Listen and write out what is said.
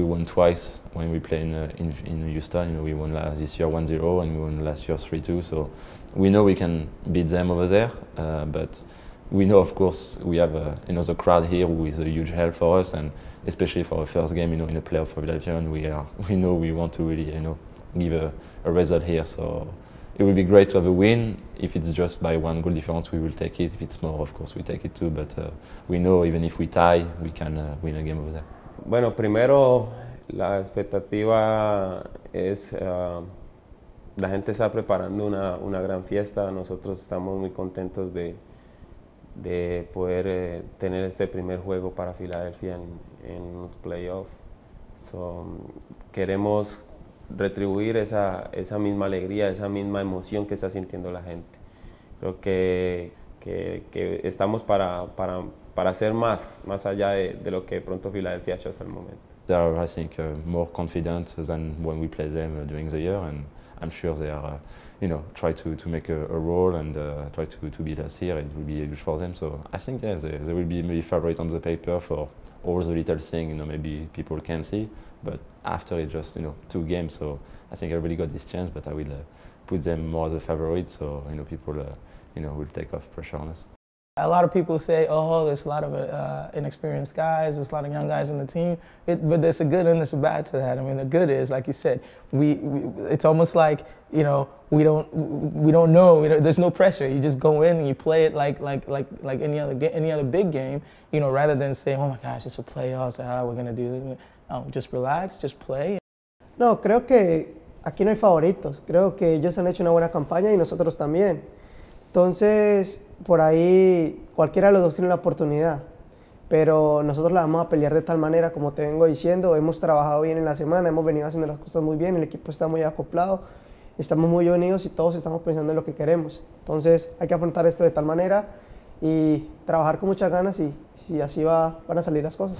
We won twice when we played in, uh, in, in Houston. You know, we won last, this year 1-0 and we won last year 3-2. So we know we can beat them over there, uh, but we know, of course, we have uh, the crowd here who is a huge help for us, and especially for our first game, you know, in a playoff for Philadelphia, and we are we know we want to really you know give a, a result here. So it would be great to have a win. If it's just by one goal difference, we will take it. If it's more, of course, we take it too. But uh, we know even if we tie, we can uh, win a game over there. Bueno, primero la expectativa es uh, la gente está preparando una, una, gran fiesta. Nosotros estamos muy contentos de, de poder eh, tener este primer juego para Filadelfia en, en los playoffs. Queremos retribuir esa, esa misma alegría, esa misma emoción que está sintiendo la gente. Creo que, que, que estamos para, para, para hacer más, más allá de, de, lo que pronto hecho hasta el momento. They are, I think, uh, more confident than when we play them during the year, and I'm sure they are, uh, you know, try to, to make a, a role and uh, try to, to beat us here. It will be huge for them. So I think, yeah, they, they will be maybe favorite on the paper for all the little things, you know, maybe people can see. But after it, just you know, two games. So I think everybody got this chance, but I will uh, put them more as a favorite. So you know, people, uh, you know, will take off pressure on us. A lot of people say, "Oh, there's a lot of uh, inexperienced guys. There's a lot of young guys in the team." It, but there's a good and there's a bad to that. I mean, the good is, like you said, we, we it's almost like you know we don't we don't know. We don't, there's no pressure. You just go in and you play it like like like like any other any other big game. You know, rather than saying, "Oh my gosh, it's a playoffs. Ah, we're gonna do this." Just relax, just play. No, creo que aquí no hay favoritos. Creo que ellos han hecho una buena campaña y nosotros también. Entonces, por ahí cualquiera de los dos tiene la oportunidad. Pero nosotros la vamos a pelear de tal manera, como te vengo diciendo, hemos trabajado bien en la semana, hemos venido haciendo las cosas muy bien, el equipo está muy acoplado, estamos muy unidos y todos estamos pensando en lo que queremos. Entonces hay que afrontar esto de tal manera y trabajar con muchas ganas y, así va, van a salir las cosas.